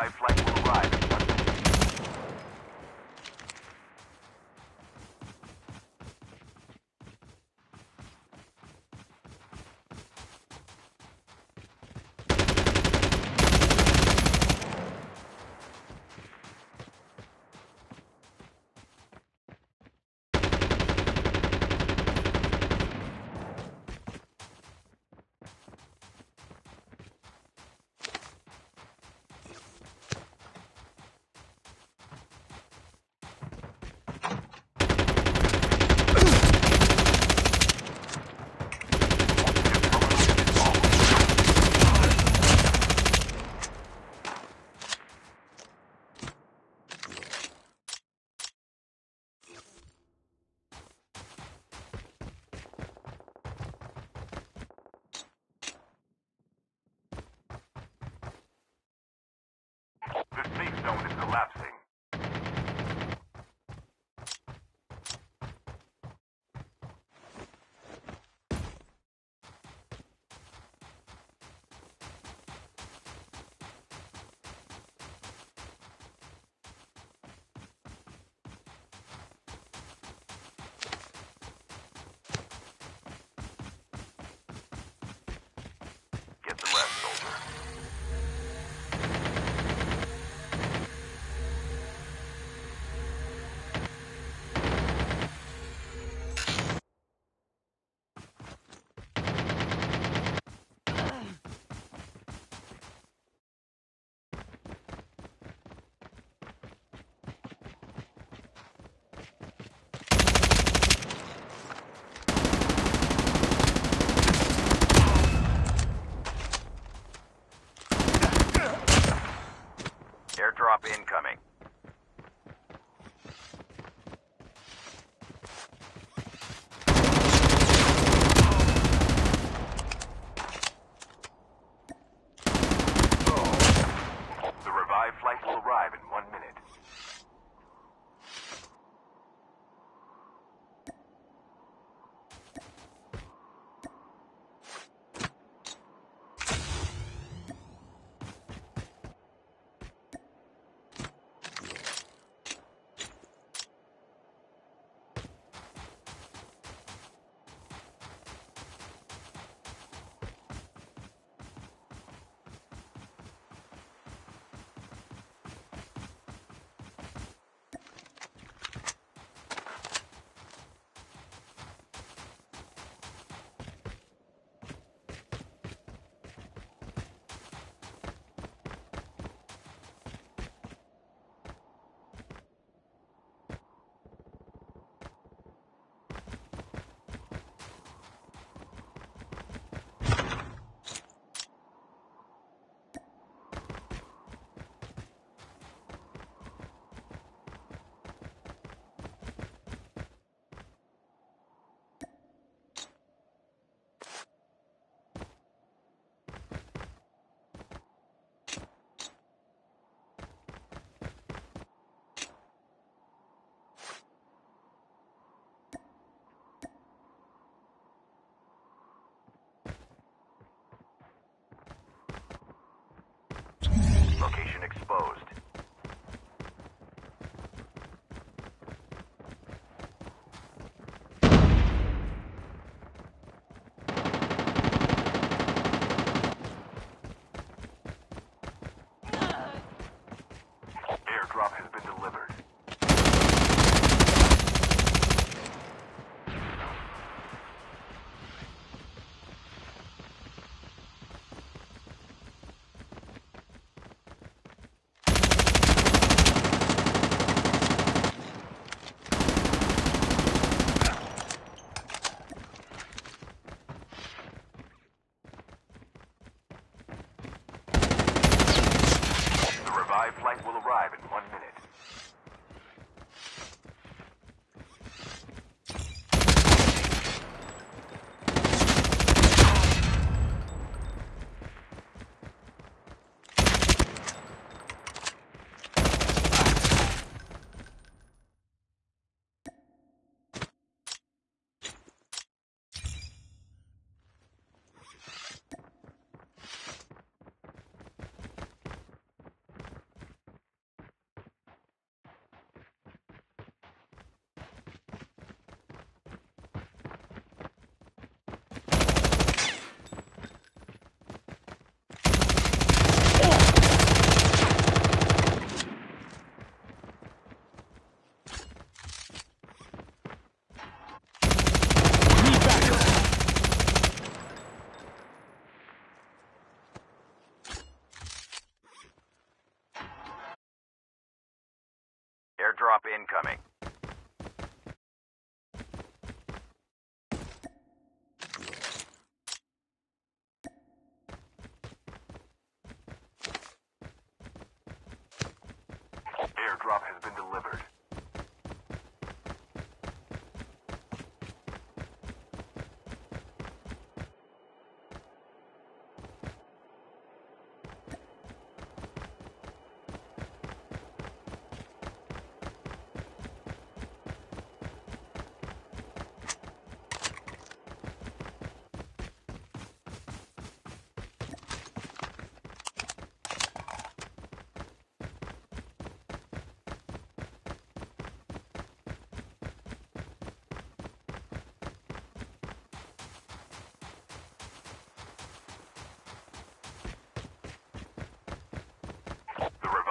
Revived flight Location exposed.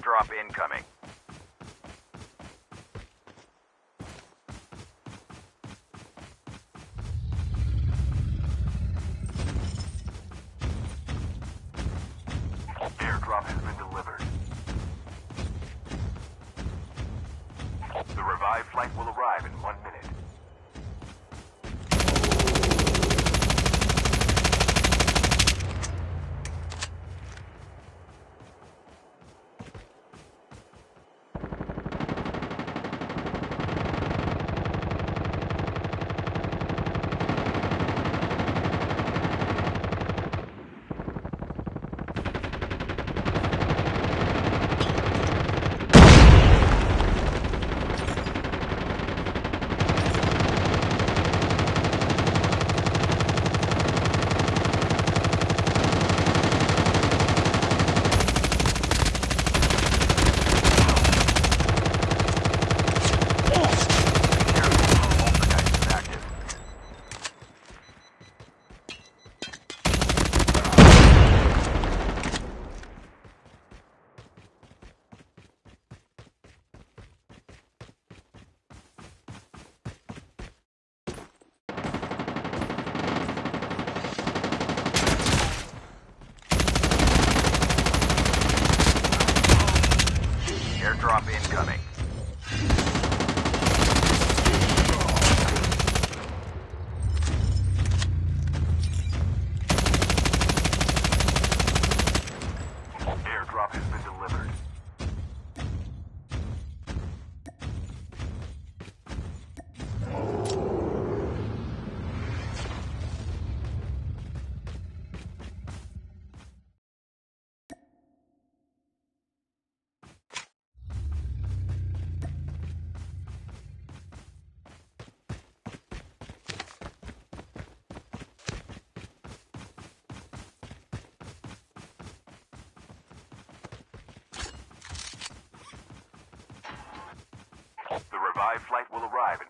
Airdrop incoming. Airdrop has been delivered. The revived flight will arrive in one revived flight will arrive in